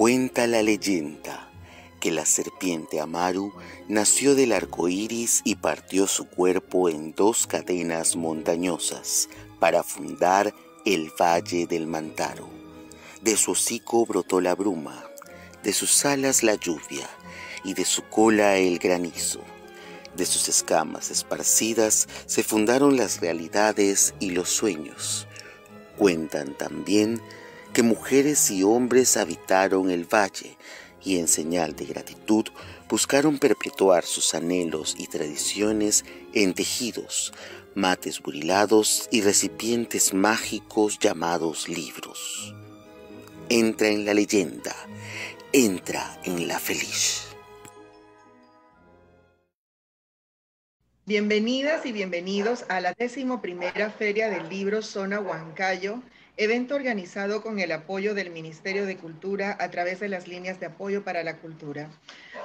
Cuenta la leyenda que la serpiente Amaru nació del arco iris y partió su cuerpo en dos cadenas montañosas para fundar el Valle del Mantaro. De su hocico brotó la bruma, de sus alas la lluvia y de su cola el granizo. De sus escamas esparcidas se fundaron las realidades y los sueños. Cuentan también que mujeres y hombres habitaron el valle y en señal de gratitud buscaron perpetuar sus anhelos y tradiciones en tejidos, mates burilados y recipientes mágicos llamados libros. Entra en la leyenda, entra en la feliz. Bienvenidas y bienvenidos a la décimo primera Feria del Libro Zona Huancayo, evento organizado con el apoyo del Ministerio de Cultura a través de las líneas de apoyo para la cultura.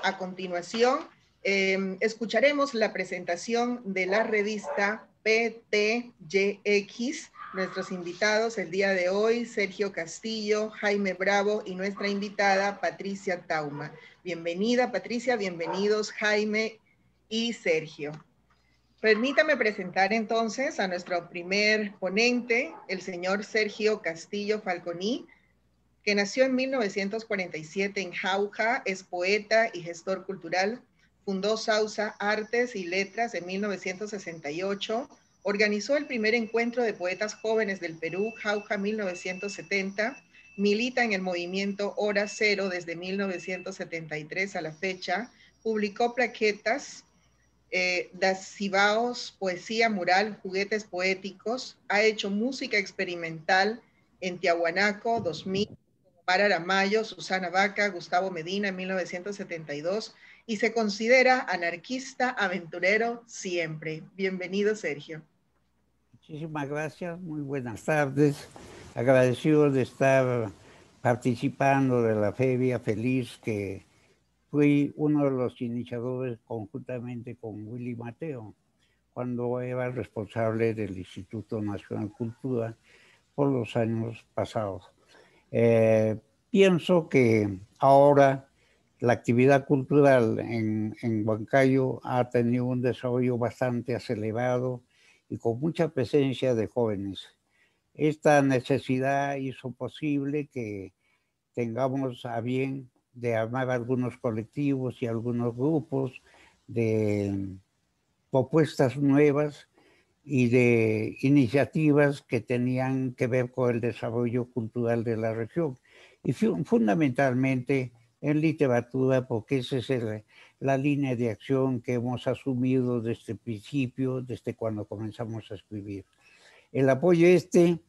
A continuación, em, escucharemos la presentación de la revista PTYX. Nuestros invitados el día de hoy, Sergio Castillo, Jaime Bravo y nuestra invitada Patricia Tauma. Bienvenida Patricia, bienvenidos Jaime y Sergio. Permítame presentar entonces a nuestro primer ponente, el señor Sergio Castillo Falconí, que nació en 1947 en Jauja, es poeta y gestor cultural, fundó Sausa Artes y Letras en 1968, organizó el primer encuentro de poetas jóvenes del Perú, Jauja 1970, milita en el movimiento Hora Cero desde 1973 a la fecha, publicó plaquetas, eh, poesía mural, juguetes poéticos. Ha hecho música experimental en Tiahuanaco 2000, para Aramayo, Susana Vaca, Gustavo Medina en 1972 y se considera anarquista, aventurero siempre. Bienvenido, Sergio. Muchísimas gracias, muy buenas tardes. Agradecido de estar participando de la feria, feliz que fui uno de los iniciadores conjuntamente con Willy Mateo, cuando era responsable del Instituto Nacional de Cultura por los años pasados. Eh, pienso que ahora la actividad cultural en, en Huancayo ha tenido un desarrollo bastante acelerado y con mucha presencia de jóvenes. Esta necesidad hizo posible que tengamos a bien de armar algunos colectivos y algunos grupos de propuestas nuevas y de iniciativas que tenían que ver con el desarrollo cultural de la región. Y fundamentalmente en literatura, porque esa es la línea de acción que hemos asumido desde el principio, desde cuando comenzamos a escribir. El apoyo este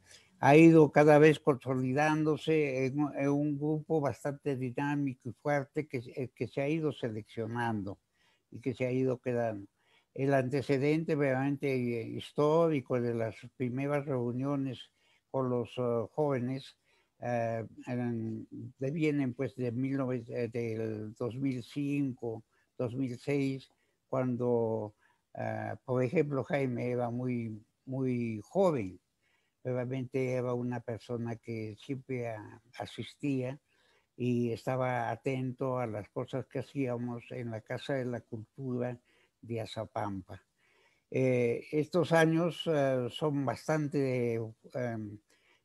ha ido cada vez consolidándose en, un grupo bastante dinámico y fuerte que, eh, que, se ha ido seleccionando y que se ha ido quedando. El antecedente realmente histórico de las primeras reuniones con los uh, jóvenes uh, eran, pues de 19, eh, del 2005, 2006, cuando, uh, por ejemplo, Jaime era muy, muy joven Realmente era una persona que siempre asistía y estaba atento a las cosas que hacíamos en la Casa de la Cultura de Azapampa. Eh, estos años eh, son bastante de, em,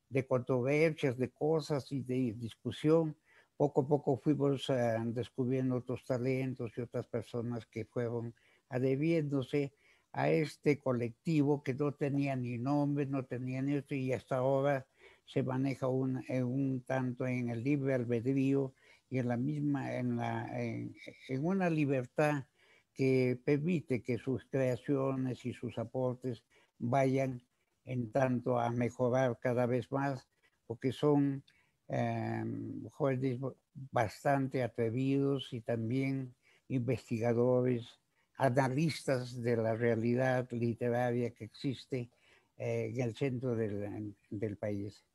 de, controversias, de cosas y de discusión. Poco a poco fuimos eh, descubriendo otros talentos y otras personas que fueron adheriéndose a este colectivo que no tenía ni nombre, no tenía ni esto, y hasta ahora se maneja un, un tanto en el libre albedrío y en la misma, en, la, en, una libertad que permite que sus creaciones y sus aportes vayan en tanto a mejorar cada vez más, porque son eh, jóvenes bastante atrevidos y también investigadores analistas de la realidad literaria que existe eh, en el centro del, del país.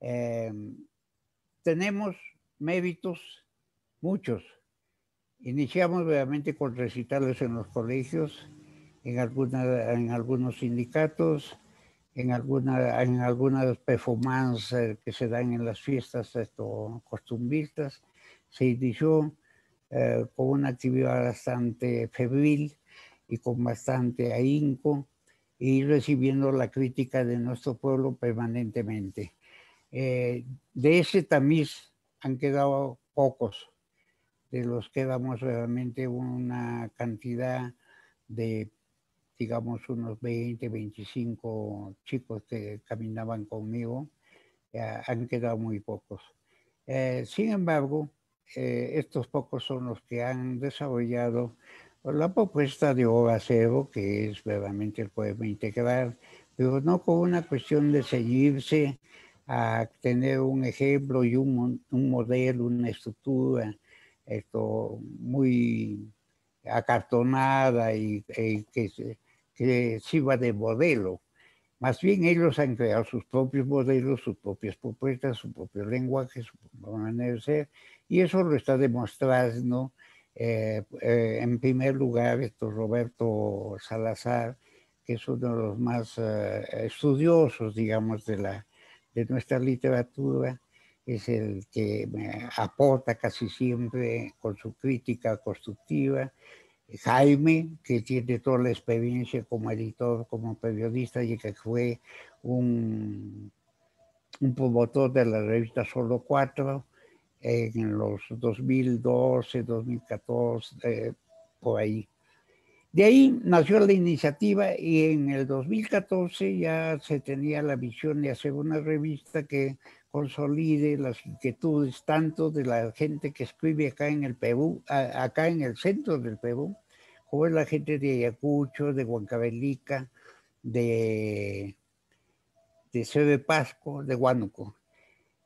Eh, tenemos méritos, muchos. Iniciamos realmente con recitales en los colegios, en, alguna, en algunos sindicatos, en, alguna, en algunas performances que se dan en las fiestas esto, costumbristas, se inició eh, con una actividad bastante febril y con bastante ahínco y recibiendo la crítica de nuestro pueblo permanentemente. Eh, de ese tamiz han quedado pocos, de los que damos realmente una cantidad de, digamos, unos 20, 25 chicos que caminaban conmigo, han quedado muy pocos. Eh, sin embargo, eh, estos pocos son los que han desarrollado la propuesta de Ova Cero, que es verdaderamente el poema integral, pero no con una cuestión de seguirse a tener un ejemplo y un, un modelo, una estructura esto, muy acartonada y, que, que sirva de modelo. Más bien ellos han creado sus propios modelos, sus propias propuestas, su propio lenguaje, su manera de ser, y eso lo está demostrando eh, eh, en primer lugar esto Roberto Salazar, que es uno de los más eh, estudiosos, digamos, de la de nuestra literatura, es el que me aporta casi siempre con su crítica constructiva. Jaime, que tiene toda la experiencia como editor, como periodista y que fue un promotor de la revista Solo Cuatro en los 2012, 2014, eh, por ahí. De ahí nació la iniciativa y en el 2014 ya se tenía la visión de hacer una revista que consolide las inquietudes tanto de la gente que escribe acá en el Perú, acá en el centro del Perú, como la gente de Ayacucho, de Huancavelica, de, de Pasco, de Huánuco.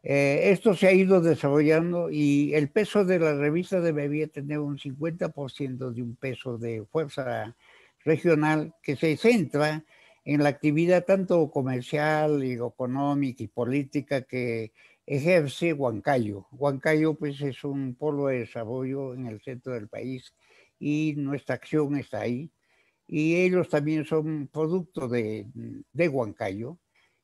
Eh, esto se ha ido desarrollando y el peso de la revista debería tener un 50% de un peso de fuerza regional que se centra en la actividad tanto comercial y económica y política que ejerce Huancayo. Huancayo pues es un polo de desarrollo en el centro del país y nuestra acción está ahí. Y ellos también son producto de, de Huancayo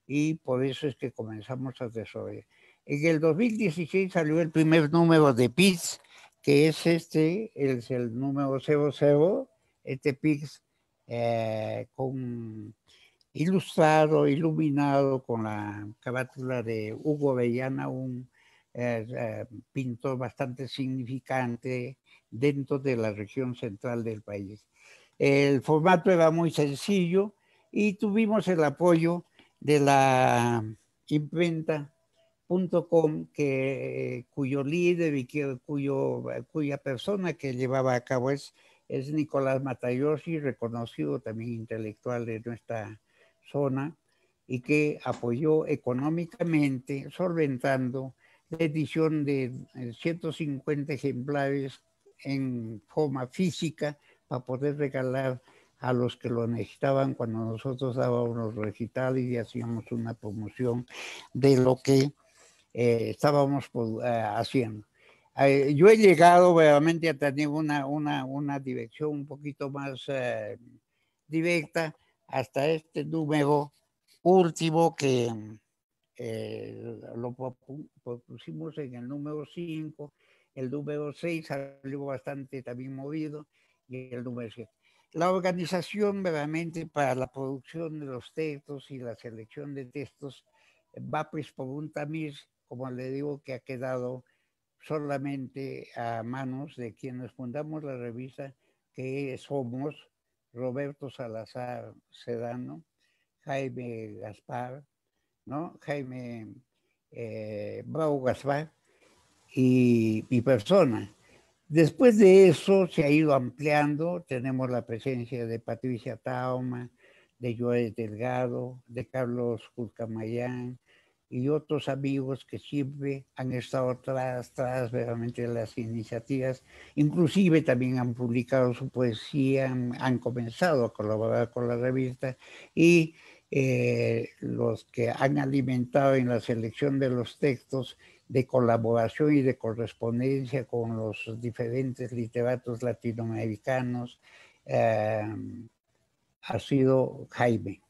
y por eso es que comenzamos a desarrollar. En el 2016 salió el primer número de PIX, que es este, es el número 00, este PIX eh, con ilustrado, iluminado con la carátula de Hugo Avellana, un eh, eh, pintor bastante significante dentro de la región central del país. El formato era muy sencillo y tuvimos el apoyo de la imprenta Com, que, cuyo líder y cuyo, cuya persona que llevaba a cabo es, es Nicolás Matayoshi, reconocido también intelectual de nuestra zona, y que apoyó económicamente, solventando la edición de 150 ejemplares en forma física para poder regalar a los que lo necesitaban cuando nosotros dábamos los recitales y hacíamos una promoción de lo que eh, estábamos pues, eh, haciendo. Eh, yo he llegado realmente a tener una, una, una dirección un poquito más directa hasta este número último que lo propusimos en el número 5, el número 6 salió bastante también movido y el número 7. La organización realmente para la producción de los textos y la selección de textos va pues por un tamiz como le digo, que ha quedado solamente a manos de quienes fundamos la revista, que somos Roberto Salazar Sedano, Jaime Gaspar, ¿no? Jaime eh, Bravo Gaspar y mi persona. Después de eso se ha ido ampliando, tenemos la presencia de Patricia Tauma, de Joel Delgado, de Carlos Culcamayán, y otros amigos que siempre han estado atrás, tras realmente de las iniciativas, inclusive también han publicado su poesía, han, comenzado a colaborar con la revista y eh, los que han alimentado en la selección de los textos de colaboración y de correspondencia con los diferentes literatos latinoamericanos eh, ha sido Jaime.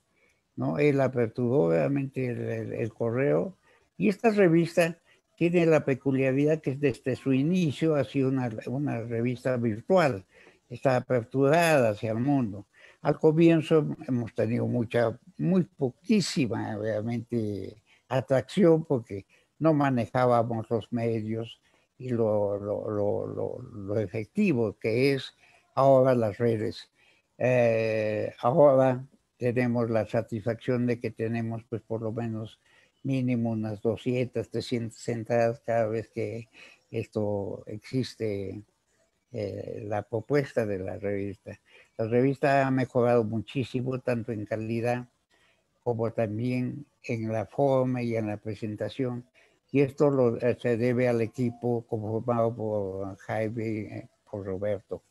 ¿No? Él aperturó obviamente el, correo y esta revista tiene la peculiaridad que desde su inicio ha sido una, una revista virtual, está aperturada hacia el mundo. Al comienzo hemos tenido mucha, muy poquísima realmente atracción porque no manejábamos los medios y lo, lo, lo, lo efectivo que es ahora las redes. Eh, ahora tenemos la satisfacción de que tenemos pues por lo menos mínimo unas 200, 300 entradas cada vez que esto existe, eh, la propuesta de la revista. La revista ha mejorado muchísimo, tanto en calidad como también en la forma y en la presentación. Y esto lo, eh, se debe al equipo conformado por Jaime, por Roberto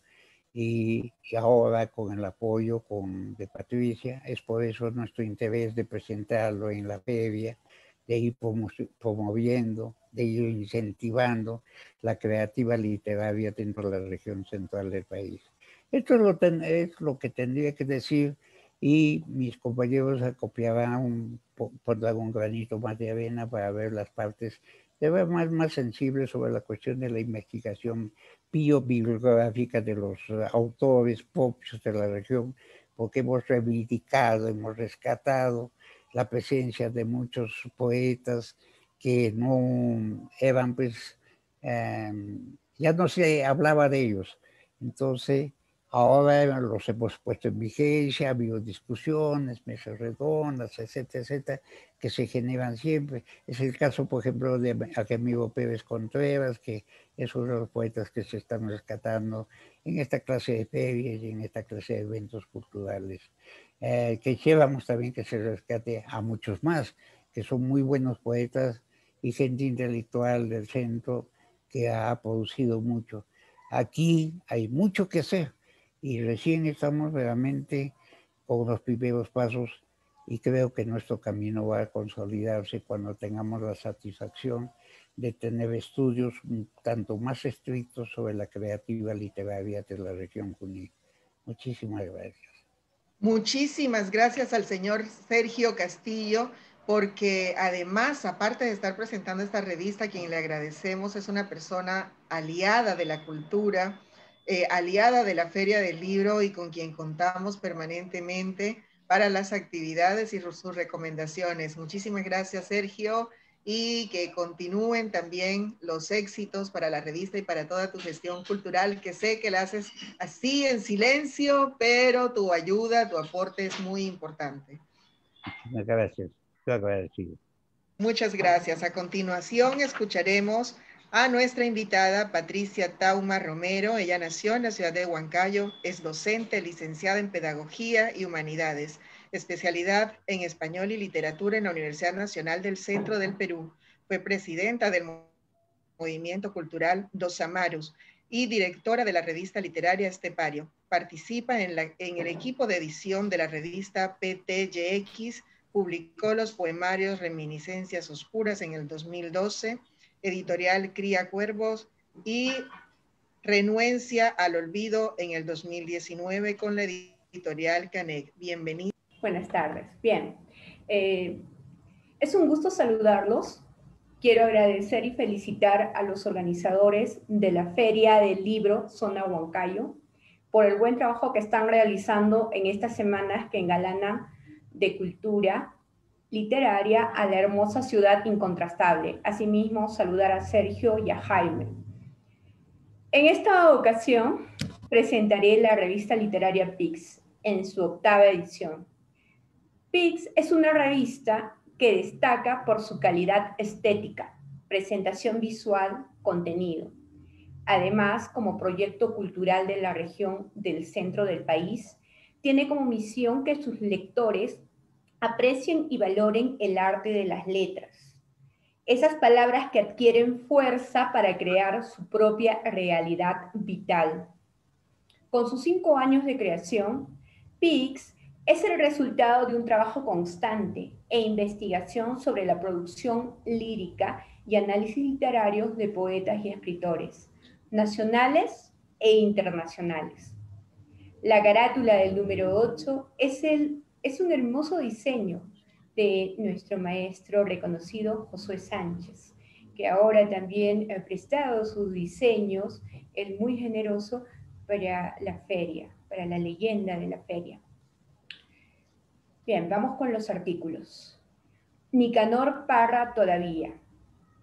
y, ahora con el apoyo con, de Patricia, es por eso nuestro interés de presentarlo en la feria, de ir promoviendo, de ir incentivando la creativa literaria dentro de la región central del país. Esto es lo, es lo que tendría que decir y mis compañeros acopiarán dar un granito más de arena para ver las partes de ver más, más sensibles sobre la cuestión de la investigación biobibliográfica de los eh, autores propios de la región, porque hemos reivindicado, hemos rescatado la presencia de muchos poetas que no eran, pues, em, ya no se hablaba de ellos. Entonces, Ahora los hemos puesto en vigencia, ha habido discusiones, mesas redondas, etcétera, etcétera, que se generan siempre. Es el caso, por ejemplo, de Argemiro Pérez Contreras, que es uno de los poetas que se están rescatando en esta clase de ferias y en esta clase de eventos culturales. Eh, que llevamos también que se rescate a muchos más, que son muy buenos poetas y gente intelectual del centro que ha producido mucho. Aquí hay mucho que hacer y recién estamos realmente con los primeros pasos y creo que nuestro camino va a consolidarse cuando tengamos la satisfacción de tener estudios tanto más estrictos sobre la creativa literaria de la región Junín. Muchísimas gracias. Muchísimas gracias al señor Sergio Castillo, porque además, aparte de estar presentando esta revista, quien le agradecemos, es una persona aliada de la cultura, eh, aliada de la Feria del Libro y con quien contamos permanentemente para las actividades y sus recomendaciones. Muchísimas gracias, Sergio, y que continúen también los éxitos para la revista y para toda tu gestión cultural, que sé que la haces así en silencio, pero tu ayuda, tu aporte es muy importante. Muchas gracias. Muchas gracias. A continuación escucharemos a nuestra invitada Patricia Tauma Romero. Ella nació en la ciudad de Huancayo, es docente, licenciada en Pedagogía y Humanidades, especialidad en Español y Literatura en la Universidad Nacional del Centro del Perú. Fue presidenta del Movimiento Cultural Dos Amaros y directora de la revista literaria Estepario. Participa en, el equipo de edición de la revista PTYX, publicó los poemarios Reminiscencias Oscuras en el 2012 editorial Cría Cuervos y Renuencia al Olvido en el 2019 con la editorial Caneg. Bienvenido. Buenas tardes. Bien. Eh, es un gusto saludarlos. Quiero agradecer y felicitar a los organizadores de la Feria del Libro Zona Huancayo por el buen trabajo que están realizando en estas semanas que engalanan de cultura literaria a la hermosa ciudad incontrastable. Asimismo, saludar a Sergio y a Jaime. En esta ocasión presentaré la revista literaria Pix en su octava edición. Pix es una revista que destaca por su calidad estética, presentación visual, contenido. Además, como proyecto cultural de la región del centro del país, tiene como misión que sus lectores aprecien y valoren el arte de las letras. Esas palabras que adquieren fuerza para crear su propia realidad vital. Con sus cinco años de creación, PIX es el resultado de un trabajo constante e investigación sobre la producción lírica y análisis literarios de poetas y escritores, nacionales e internacionales. La carátula del número 8 es el es un hermoso diseño de nuestro maestro reconocido Josué Sánchez, que ahora también ha prestado sus diseños, el muy generoso, para la feria, para la leyenda de la feria. Bien, vamos con los artículos. Nicanor Parra todavía.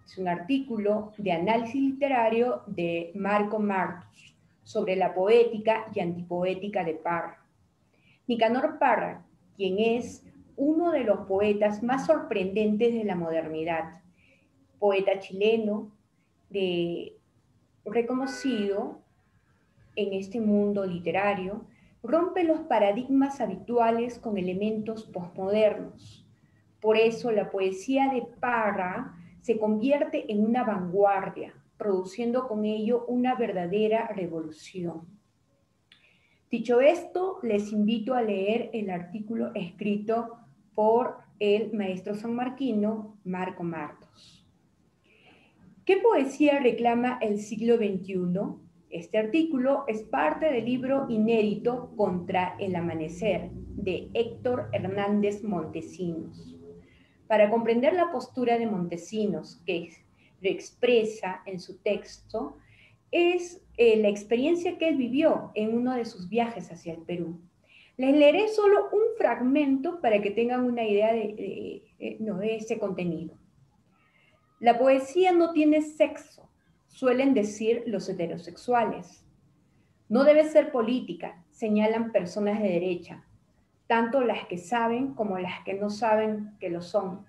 Es un artículo de análisis literario de Marco Marx sobre la poética y antipoética de Parra. Nicanor Parra, quien es uno de los poetas más sorprendentes de la modernidad, poeta chileno, reconocido en este mundo literario, rompe los paradigmas habituales con elementos postmodernos. Por eso la poesía de Parra se convierte en una vanguardia, produciendo con ello una verdadera revolución. Dicho esto, les invito a leer el artículo escrito por el maestro sanmarquino Marco Martos. ¿Qué poesía reclama el siglo XXI? Este artículo es parte del libro inédito Contra el Amanecer de Héctor Hernández Montesinos. Para comprender la postura de Montesinos, que expresa en su texto, es eh, la experiencia que él vivió en uno de sus viajes hacia el Perú. Les leeré solo un fragmento para que tengan una idea de, de ese contenido. La poesía no tiene sexo, suelen decir los heterosexuales. No debe ser política, señalan personas de derecha, tanto las que saben como las que no saben que lo son.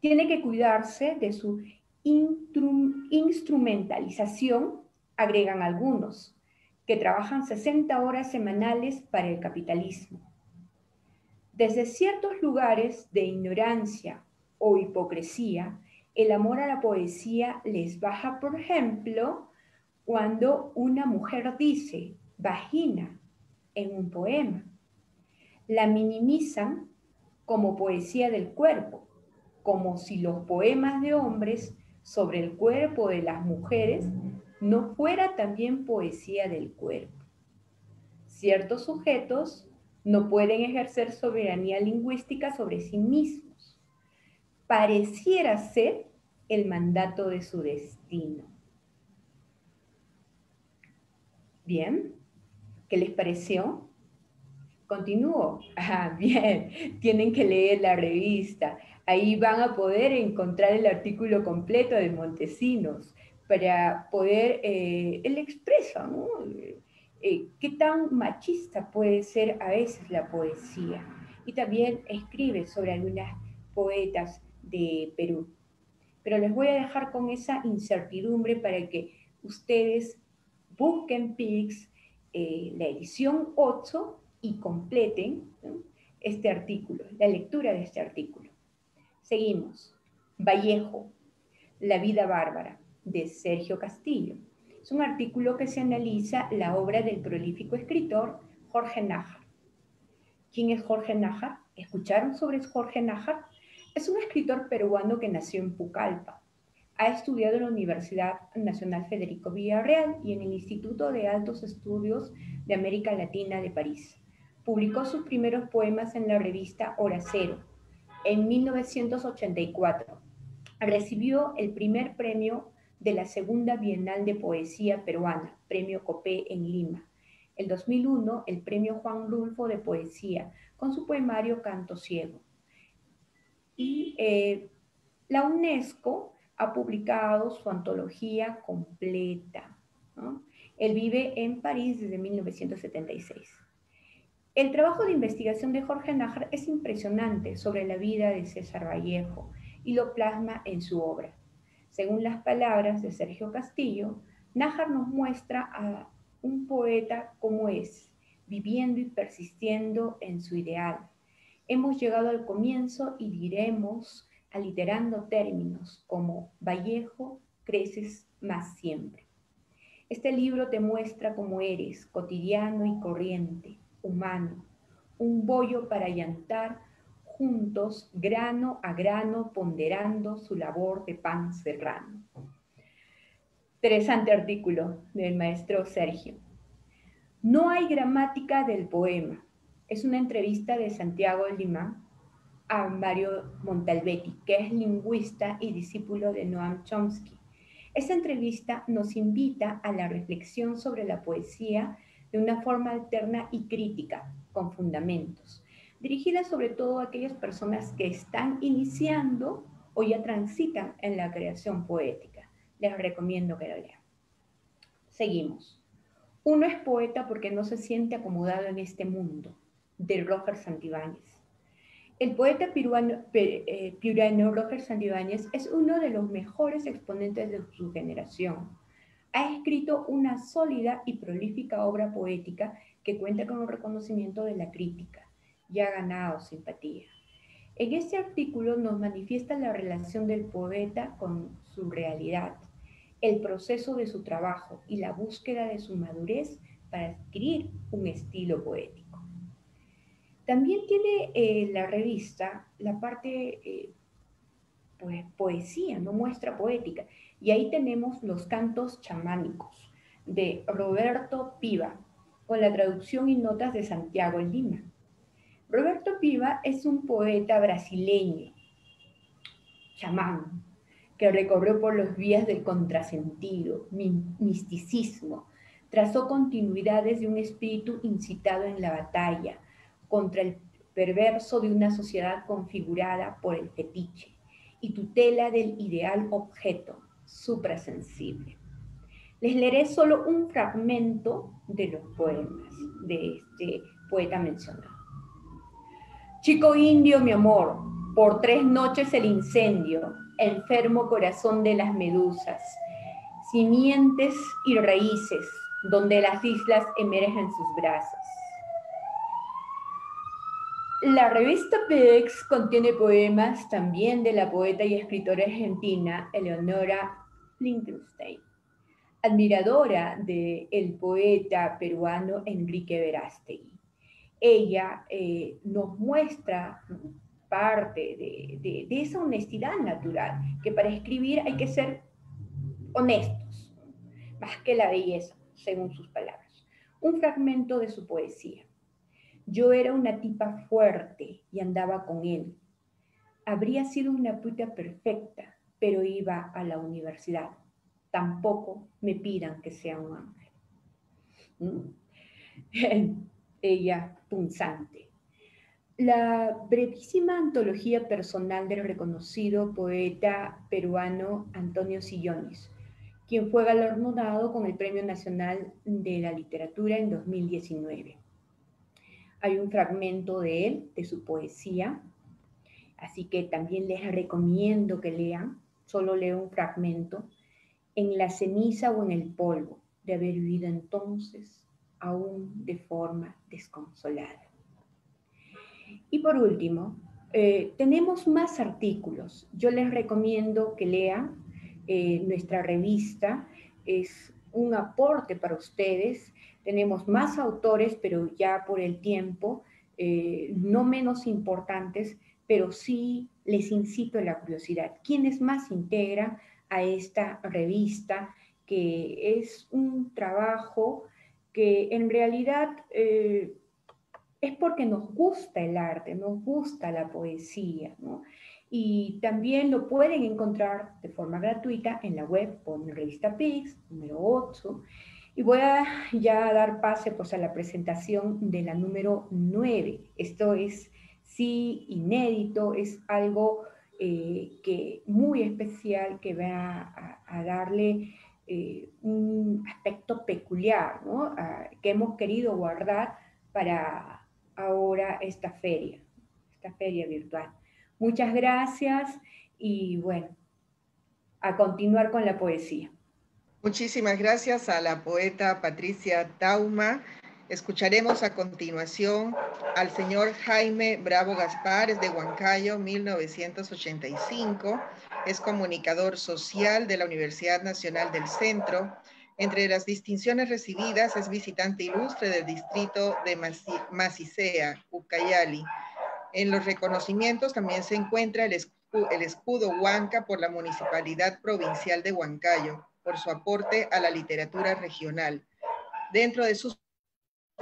Tiene que cuidarse de su instrumentalización, agregan algunos, que trabajan 60 horas semanales para el capitalismo. Desde ciertos lugares de ignorancia o hipocresía, el amor a la poesía les baja, por ejemplo, cuando una mujer dice vagina en un poema. La minimizan como poesía del cuerpo, como si los poemas de hombres sobre el cuerpo de las mujeres no fuera también poesía del cuerpo. Ciertos sujetos no pueden ejercer soberanía lingüística sobre sí mismos pareciera ser el mandato de su destino. Bien, ¿qué les pareció? Continúo. Ah, bien, tienen que leer la revista. Ahí van a poder encontrar el artículo completo de Montesinos para poder, eh, él expresa, ¿no? Eh, qué tan machista puede ser a veces la poesía. Y también escribe sobre algunas poetas de Perú. Pero les voy a dejar con esa incertidumbre para que ustedes busquen PIX, eh, la edición 8 y completen este artículo, la lectura de este artículo. Seguimos. Vallejo, La vida bárbara, de Sergio Castillo. Es un artículo que se analiza la obra del prolífico escritor Jorge Nájar. ¿Quién es Jorge Nájar? ¿Escucharon sobre Jorge Nájar? Es un escritor peruano que nació en Pucallpa. Ha estudiado en la Universidad Nacional Federico Villarreal y en el Instituto de Altos Estudios de América Latina de París. Publicó sus primeros poemas en la revista Hora Cero en 1984. Recibió el primer premio de la Segunda Bienal de Poesía Peruana, Premio Copé en Lima. El 2001, el Premio Juan Rulfo de Poesía, con su poemario Canto Ciego y eh, la UNESCO ha publicado su antología completa. Él vive en París desde 1976. El trabajo de investigación de Jorge Nájar es impresionante sobre la vida de César Vallejo y lo plasma en su obra. Según las palabras de Sergio Castillo, Nájar nos muestra a un poeta como es, viviendo y persistiendo en su ideal, Hemos llegado al comienzo y diremos, aliterando términos como Vallejo, creces más siempre. Este libro te muestra cómo eres, cotidiano y corriente, humano, un bollo para llantar juntos, grano a grano, ponderando su labor de pan serrano. Interesante artículo del maestro Sergio. No hay gramática del poema, es una entrevista de Santiago Lima a Mario Montalbetti, que es lingüista y discípulo de Noam Chomsky. Esta entrevista nos invita a la reflexión sobre la poesía de una forma alterna y crítica, con fundamentos, dirigida sobre todo a aquellas personas que están iniciando o ya transitan en la creación poética. Les recomiendo que lo lean. Seguimos. Uno es poeta porque no se siente acomodado en este mundo, de Roger Santibáñez. El poeta eh, piurano, Roger Santibáñez es uno de los mejores exponentes de su generación. Ha escrito una sólida y prolífica obra poética que cuenta con el reconocimiento de la crítica y ha ganado simpatía. En este artículo nos manifiesta la relación del poeta con su realidad, el proceso de su trabajo y la búsqueda de su madurez para adquirir un estilo poético. También tiene eh, la revista la parte eh, poesía, no muestra poética, y ahí tenemos los cantos chamánicos de Roberto Piva, con la traducción y notas de Santiago Lima. Roberto Piva es un poeta brasileño, chamán, que recorrió por los vías del contrasentido, misticismo, trazó continuidades de un espíritu incitado en la batalla contra el perverso de una sociedad configurada por el fetiche y tutela del ideal objeto suprasensible. Les leeré solo un fragmento de los poemas de este poeta mencionado. Chico indio, mi amor, por tres noches el incendio, enfermo corazón de las medusas, simientes y raíces, donde las islas emergen sus brazos. La revista PEX contiene poemas también de la poeta y escritora argentina Eleonora Lichtenstein, admiradora del poeta peruano Enrique Verástegui. Ella eh, nos muestra parte de, esa honestidad natural, que para escribir hay que ser honestos, más que la belleza, según sus palabras. Un fragmento de su poesía. Yo era una tipa fuerte y andaba con él. Habría sido una puta perfecta, pero iba a la universidad. Tampoco me pidan que sea un ángel. Mm. Ella, punzante. La brevísima antología personal del reconocido poeta peruano Antonio Sillones, quien fue galardonado con el Premio Nacional de la Literatura en 2019. Hay un fragmento de él, de su poesía, así que también les recomiendo que lean, solo leo un fragmento, en la ceniza o en el polvo de haber vivido entonces aún de forma desconsolada. Y por último, eh, tenemos más artículos. Yo les recomiendo que lean eh, nuestra revista. Es un aporte para ustedes. Tenemos más autores, pero ya por el tiempo, eh, no menos importantes, pero sí les incito a la curiosidad. ¿Quiénes más integran a esta revista? Que es un trabajo que en realidad es porque nos gusta el arte, nos gusta la poesía, ¿no? Y también lo pueden encontrar de forma gratuita en la web con revista Pix, número 8. Y voy a ya dar pase pues, a la presentación de la número 9. Esto es sí inédito, es algo eh, que muy especial que va a, darle eh, un aspecto peculiar, ¿no? que hemos querido guardar para ahora esta feria, esta feria virtual. Muchas gracias y bueno, a continuar con la poesía. Muchísimas gracias a la poeta Patricia Tauma. Escucharemos a continuación al señor Jaime Bravo Gaspar, es de Huancayo, 1985. Es comunicador social de la Universidad Nacional del Centro entre las distinciones recibidas es visitante ilustre del distrito de Macicea, Ucayali. En los reconocimientos también se encuentra el escudo, Huanca por la Municipalidad Provincial de Huancayo, por su aporte a la literatura regional. Dentro de sus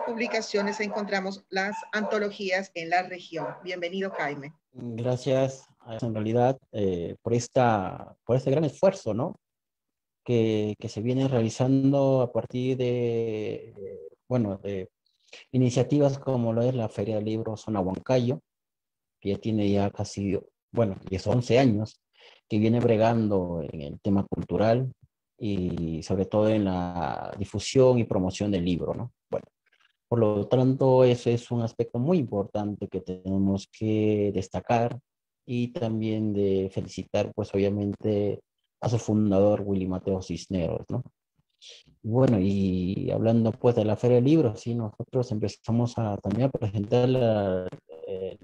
publicaciones encontramos las antologías en la región. Bienvenido, Jaime. Gracias, en realidad, eh, por, esta, por este gran esfuerzo, ¿no? Que, que, se viene realizando a partir de, bueno, de iniciativas como lo es la Feria del Libro Zona Huancayo, que ya tiene ya casi, bueno, 10 11 años, que viene bregando en el tema cultural y sobre todo en la difusión y promoción del libro, ¿no? Bueno, por lo tanto, ese es un aspecto muy importante que tenemos que destacar y también de felicitar, pues obviamente, a su fundador, Willy Mateo Cisneros, ¿no? Bueno, y hablando pues de la Feria de Libros, sí, nosotros empezamos a también a presentar eh,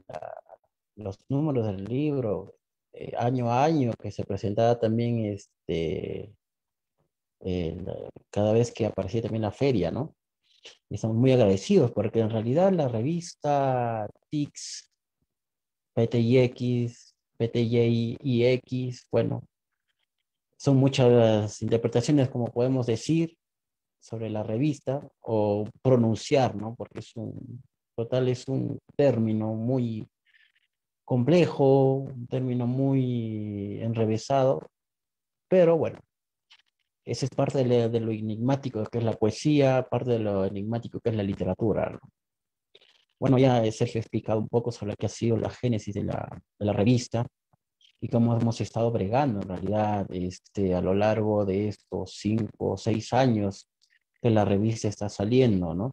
los números del libro eh, año a año, que se presentaba también este, cada vez que aparecía también la feria, ¿no? Y estamos muy agradecidos porque en realidad la revista TIX, PTIX, PTYIX, bueno, son muchas interpretaciones, como podemos decir, sobre la revista o pronunciar, ¿no? Porque es un, total, es un término muy complejo, un término muy enrevesado, pero bueno, esa es parte de, lo enigmático que es la poesía, parte de lo enigmático que es la literatura. Bueno, ya Sergio ha explicado un poco sobre lo que ha sido la génesis de la, revista y cómo hemos estado bregando en realidad este, a lo largo de estos cinco o seis años que la revista está saliendo, ¿no?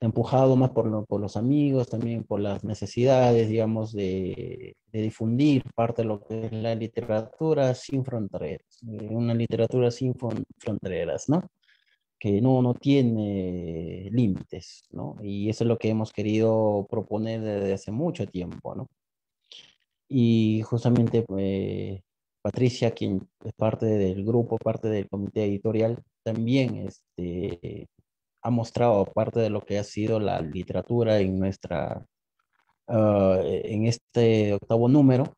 Empujado más por, por los amigos, también por las necesidades, digamos, de, de, difundir parte de lo que es la literatura sin fronteras, eh, una literatura sin fronteras, ¿no? Que no, no tiene límites, ¿no? Y eso es lo que hemos querido proponer desde hace mucho tiempo, ¿no? Y justamente pues, Patricia, quien es parte del grupo, parte del comité editorial, también este, ha mostrado parte de lo que ha sido la literatura en nuestra, ah, en este octavo número.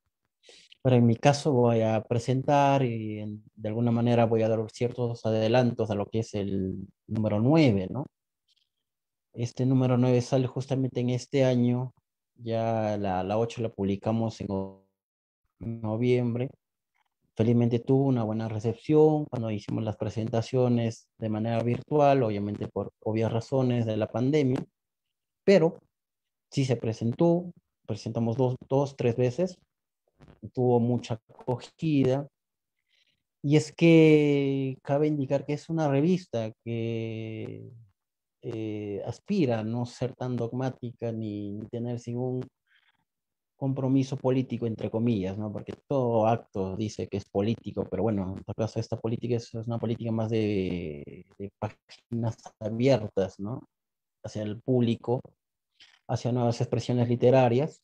Pero en mi caso voy a presentar y de alguna manera voy a dar ciertos adelantos a lo que es el número 9, ¿no? Este número 9 sale justamente en este año ya la, la 8 la publicamos en noviembre. Felizmente tuvo una buena recepción cuando hicimos las presentaciones de manera virtual, obviamente por obvias razones de la pandemia, pero sí se presentó, presentamos dos, dos tres veces, tuvo mucha acogida. Y es que cabe indicar que es una revista que eh, aspira a no ser tan dogmática ni, tener ningún compromiso político, entre comillas, ¿no? Porque todo acto dice que es político, pero bueno, en todo caso esta política es, una política más de, páginas abiertas, ¿no? Hacia el público, hacia nuevas expresiones literarias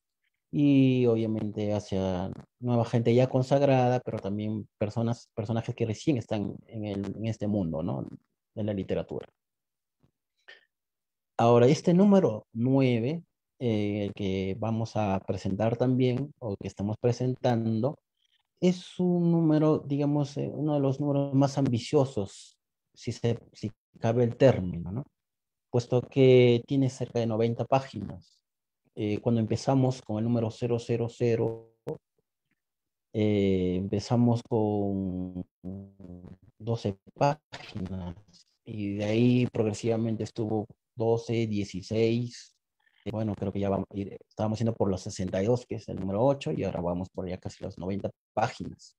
y obviamente hacia nueva gente ya consagrada, pero también personas, personajes que recién están en, el, este mundo, ¿no? De la literatura. Ahora, este número 9, eh, que vamos a presentar también, o que estamos presentando, es un número, digamos, eh, uno de los números más ambiciosos, si, se, si cabe el término, ¿no? Puesto que tiene cerca de 90 páginas. Eh, cuando empezamos con el número 000, empezamos con 12 páginas y de ahí progresivamente estuvo 12, 16. Bueno, creo que ya vamos, estábamos yendo por los 62, que es el número 8, y ahora vamos por ya casi las 90 páginas.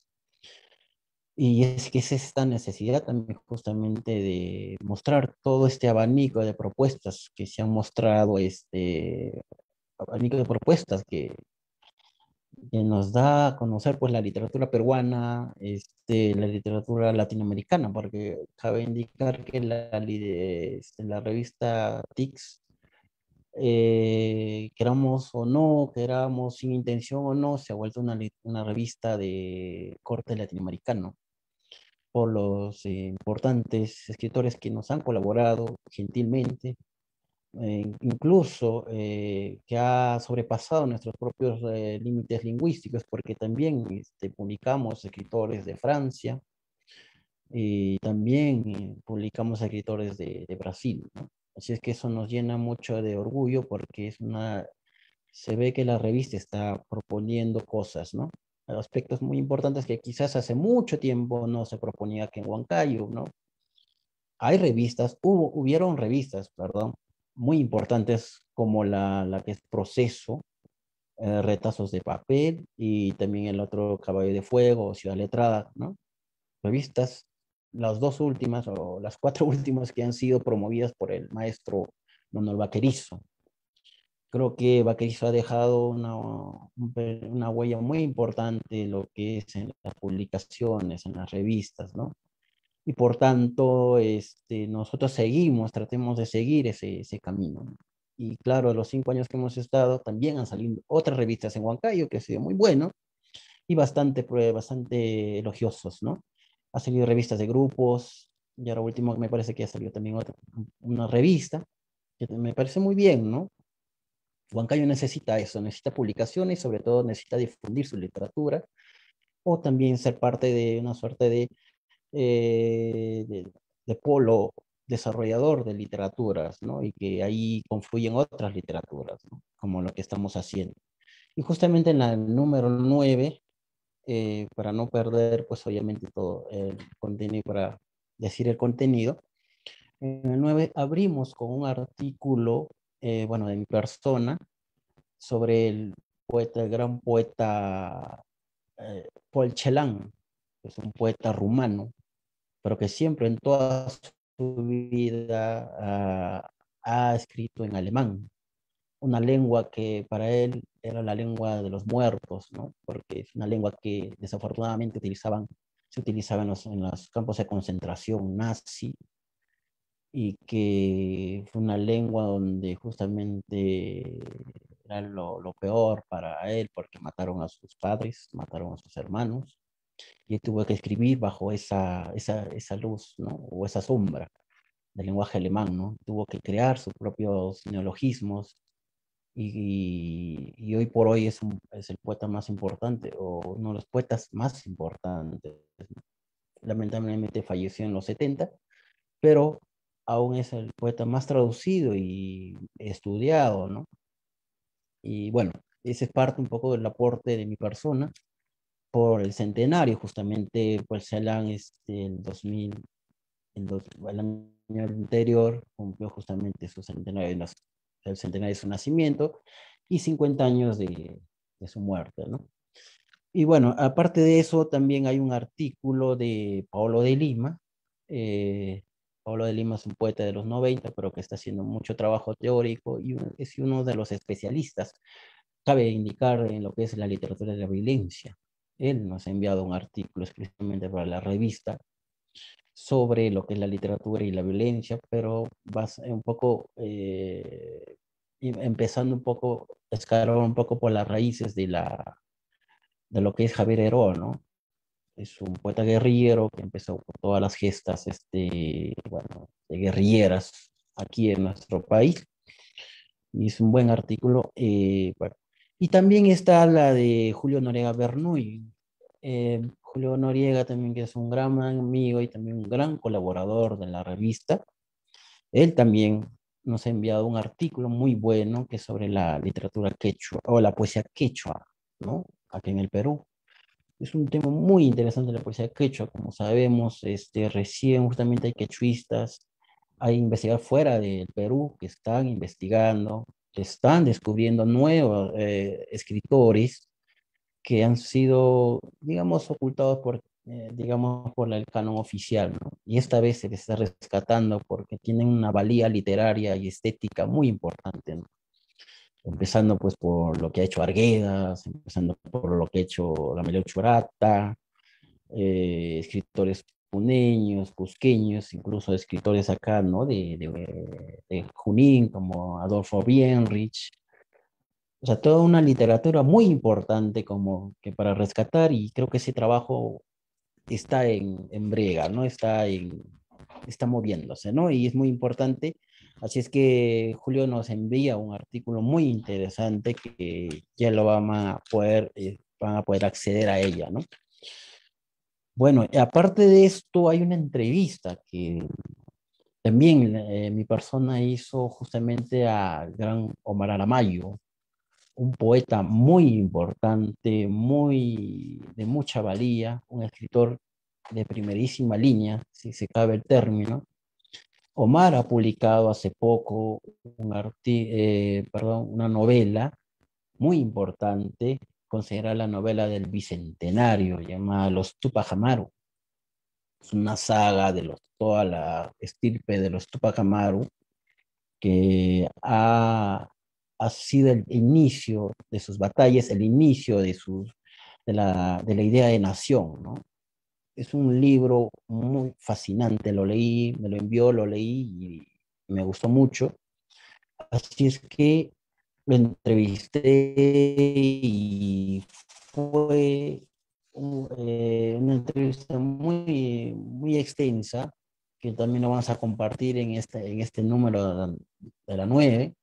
Y es que es esta necesidad también justamente de mostrar todo este abanico de propuestas que se han mostrado, este abanico de propuestas que, que nos da a conocer pues la literatura peruana, este, la literatura latinoamericana, porque cabe indicar que la, este, la revista TIX, eh, queramos o no, queramos sin intención o no, se ha vuelto una, revista de corte latinoamericano por los eh, importantes escritores que nos han colaborado gentilmente eh, incluso eh, que ha sobrepasado nuestros propios límites lingüísticos, porque también este, publicamos escritores de Francia y también publicamos escritores de Brasil. Así es que eso nos llena mucho de orgullo porque es una, se ve que la revista está proponiendo cosas, ¿no? Aspectos muy importantes que quizás hace mucho tiempo no se proponía aquí en Huancayo, ¿no? Hay revistas, hubo, hubieron revistas, perdón, muy importantes como la, la que es Proceso, eh, Retazos de Papel y también el otro Caballo de Fuego, Ciudad Letrada, ¿no? Revistas las dos últimas o las cuatro últimas que han sido promovidas por el maestro Manuel Vaquerizo. Creo que Vaquerizo ha dejado una, una huella muy importante en lo que es en las publicaciones, en las revistas, ¿no? Y por tanto, este, nosotros seguimos, tratemos de seguir ese, ese camino. Y claro, los cinco años que hemos estado, también han salido otras revistas en Huancayo, que ha sido muy bueno, y bastante, bastante elogiosos, ¿no? Ha salido revistas de grupos, y ahora último me parece que ha salido también una revista, que me parece muy bien, ¿no? Huancayo necesita eso, necesita publicaciones sobre todo necesita difundir su literatura o también ser parte de una suerte de, eh, de, polo desarrollador de literaturas, ¿no? Y que ahí confluyen otras literaturas. Como lo que estamos haciendo. Y justamente en la número 9 eh, para no perder, pues obviamente todo el contenido, para decir el contenido. En el 9 abrimos con un artículo, eh, bueno, de mi persona, sobre el poeta, el gran poeta eh, Paul Celan, que es un poeta rumano, pero que siempre en toda su vida ah, ha escrito en alemán una lengua que para él era la lengua de los muertos, ¿no? porque es una lengua que desafortunadamente utilizaban, se utilizaba en los, campos de concentración nazi y que fue una lengua donde justamente era lo, peor para él porque mataron a sus padres, mataron a sus hermanos y tuvo que escribir bajo esa, esa, esa luz ¿no? o esa sombra del lenguaje alemán, ¿no? Tuvo que crear sus propios neologismos, y, hoy por hoy es, es, el poeta más importante o uno de los poetas más importantes. Lamentablemente falleció en los 70, pero aún es el poeta más traducido y estudiado, ¿no? Y bueno, ese es parte un poco del aporte de mi persona por el centenario, justamente, pues Celan, este, el 2000, el, el año anterior cumplió justamente su centenario de el centenario de su nacimiento y 50 años de, su muerte, ¿no? Y bueno, aparte de eso, también hay un artículo de Paolo de Lima. Eh, Paolo de Lima es un poeta de los 90, pero que está haciendo mucho trabajo teórico y es uno de los especialistas, cabe indicar, en lo que es la literatura de la violencia. Él nos ha enviado un artículo exclusivamente para la revista sobre lo que es la literatura y la violencia, pero vas un poco eh, empezando un poco, escalar un poco por las raíces de, la, de lo que es Javier Heró, ¿no? Es un poeta guerrillero que empezó por todas las gestas este, bueno, de guerrilleras aquí en nuestro país. Y es un buen artículo. Eh, bueno. Y también está la de Julio Noriega Bernuy, eh, Julio Noriega también, que es un gran amigo y también un gran colaborador de la revista. Él también nos ha enviado un artículo muy bueno que es sobre la literatura quechua o la poesía quechua, ¿no? Aquí en el Perú. Es un tema muy interesante la poesía quechua, como sabemos, este, recién justamente hay quechuistas, hay investigadores fuera del Perú que están investigando, que están descubriendo nuevos eh, escritores que han sido, digamos, ocultados por, eh, digamos, por el canon oficial, ¿no? Y esta vez se les está rescatando porque tienen una valía literaria y estética muy importante, ¿no? Empezando pues por lo que ha hecho Arguedas, empezando por lo que ha hecho la Meleo Churata, eh, escritores puneños, cusqueños, incluso escritores acá, ¿no? De, de, de Junín, como Adolfo Bienrich, o sea, toda una literatura muy importante como que para rescatar y creo que ese trabajo está en, en brega, ¿no? Está, en, está moviéndose, ¿no? Y es muy importante. Así es que Julio nos envía un artículo muy interesante que ya lo van a poder, eh, van a poder acceder a ella, ¿no? Bueno, aparte de esto, hay una entrevista que También eh, mi persona hizo justamente a gran Omar Aramayo, un poeta muy importante, muy de mucha valía, un escritor de primerísima línea, si se cabe el término. Omar ha publicado hace poco un eh, perdón, una novela muy importante, considerada la novela del Bicentenario, llamada Los Tupac Amaru. Es una saga de los, toda la estirpe de los Tupac Amaru que ha ha sido el inicio de sus batallas, el inicio de, sus, de, la, de la idea de nación, ¿no? Es un libro muy fascinante, lo leí, me lo envió, lo leí y me gustó mucho. Así es que lo entrevisté y fue eh, una entrevista muy, muy extensa que también lo vamos a compartir en este, en este número de la 9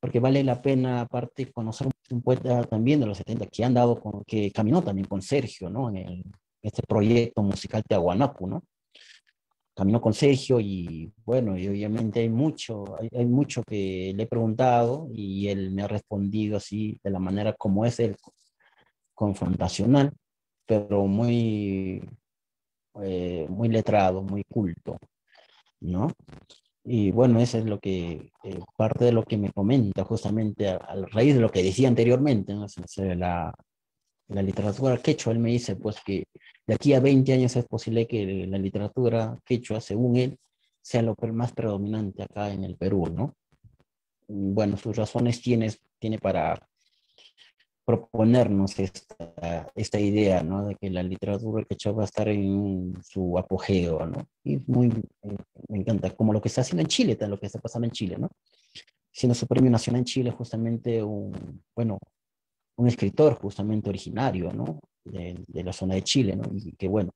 porque vale la pena, aparte, conocer un poeta también de los 70 que han dado, con, que caminó también con Sergio, ¿no? En, este proyecto musical Tiahuanapu, ¿no? Caminó con Sergio y bueno, y obviamente hay mucho, hay, mucho que le he preguntado y él me ha respondido así de la manera como es el confrontacional, pero muy, eh, muy letrado, muy culto, ¿no? Y bueno, eso es lo que, eh, parte de lo que me comenta justamente a, raíz de lo que decía anteriormente, ¿no? la, la literatura quechua, él me dice pues que de aquí a 20 años es posible que la literatura quechua, según él, sea lo más predominante acá en el Perú, ¿no? Bueno, sus razones tiene, tiene para proponernos esta, esta idea, ¿no? De que la literatura quechua va a estar en su apogeo, ¿no? Y muy, eh, me encanta, como lo que está haciendo en Chile, lo que está pasando en Chile, ¿no? Siendo su premio nacional en Chile justamente un, bueno, un escritor justamente originario, ¿no? De, de la zona de Chile, ¿no? Y que bueno.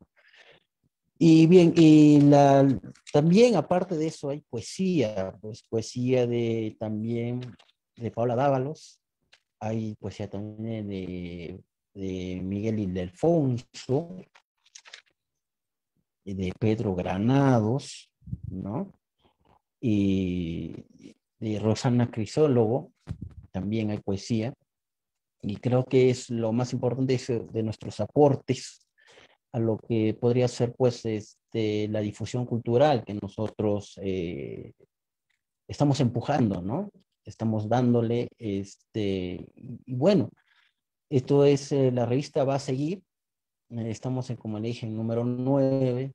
Y bien, y la, también aparte de eso hay poesía, pues poesía de también de Paula Dávalos, hay poesía también de, de Miguel Ildefonso, de Pedro Granados, ¿no? Y de Rosana Crisólogo, también hay poesía. Y creo que es lo más importante de nuestros aportes a lo que podría ser pues este, la difusión cultural que nosotros eh, estamos empujando, ¿no? Estamos dándole, este, bueno, esto es, eh, la revista va a seguir, eh, estamos en, como le dije, en número 9,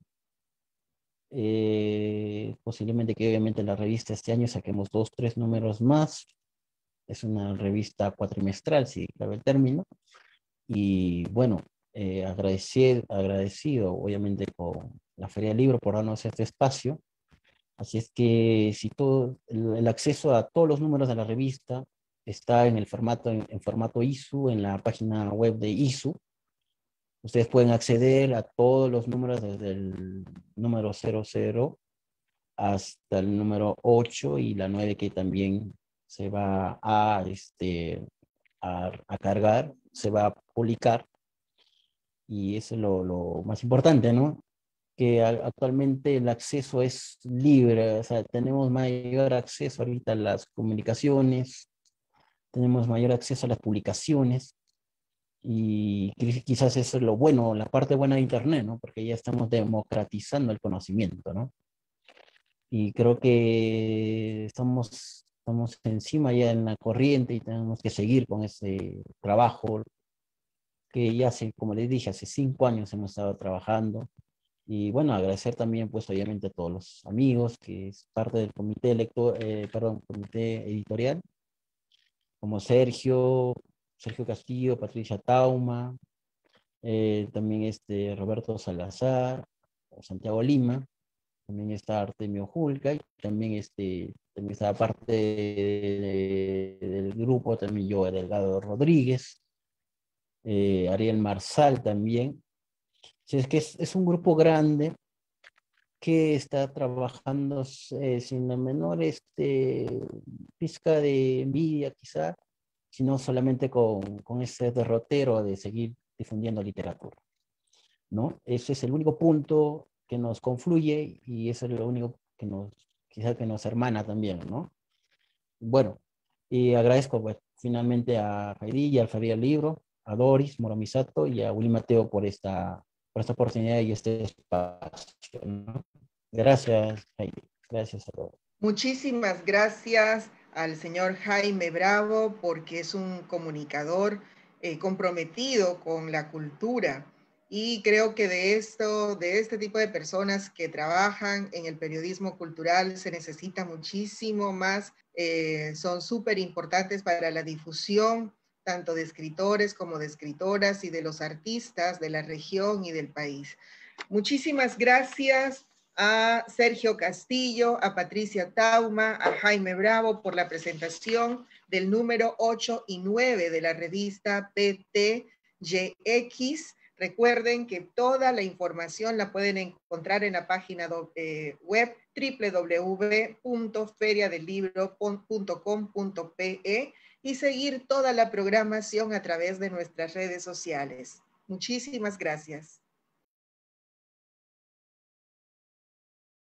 eh, posiblemente que obviamente la revista este año saquemos dos, tres números más, es una revista cuatrimestral, si cabe el término, y bueno, agradecido, agradecido obviamente con la Feria Libro por darnos este espacio, Así es que si todo el, acceso a todos los números de la revista está en el formato, en, formato ISU, en la página web de ISU, ustedes pueden acceder a todos los números desde el número 00 hasta el número 8 y la 9 que también se va a, este, a, cargar, se va a publicar. Y eso es lo, lo más importante, ¿no? Que actualmente el acceso es libre, o sea, tenemos mayor acceso ahorita a las comunicaciones, tenemos mayor acceso a las publicaciones y quizás eso es lo bueno, la parte buena de Internet, ¿no? Porque ya estamos democratizando el conocimiento, ¿no? Y creo que estamos, estamos encima ya en la corriente y tenemos que seguir con ese trabajo que ya hace, como les dije, hace cinco años hemos estado trabajando y bueno, agradecer también, pues obviamente a todos los amigos, que es parte del comité elector, eh, perdón, comité editorial, como Sergio, Sergio Castillo, Patricia Tauma, eh, también este Roberto Salazar, Santiago Lima, también está Artemio Julca, y también, este, también está parte del grupo, también yo, Delgado Rodríguez, eh, Ariel Marsal también, es que es, un grupo grande que está trabajando eh, sin la menor este, pizca de envidia quizá, sino solamente con, con, ese derrotero de seguir difundiendo literatura. ¿no? Ese es el único punto que nos confluye y eso es lo único que nos quizá que nos hermana también, ¿no? Bueno, y agradezco pues, finalmente a Heidi y al Feria Libro, a Doris Moromisato y a Willy Mateo por esta, por esta oportunidad y este espacio. Gracias. Gracias a todos. Muchísimas gracias al señor Jaime Bravo porque es un comunicador eh, comprometido con la cultura. Y creo que de esto, de este tipo de personas que trabajan en el periodismo cultural se necesita muchísimo más. Eh, son súper importantes para la difusión tanto de escritores como de escritoras y de los artistas de la región y del país. Muchísimas gracias a Sergio Castillo, a Patricia Tauma, a Jaime Bravo por la presentación del número 8 y 9 de la revista PTYX. Recuerden que toda la información la pueden encontrar en la página eh, web www.feriadelibro.com.pe y seguir toda la programación a través de nuestras redes sociales. Muchísimas gracias.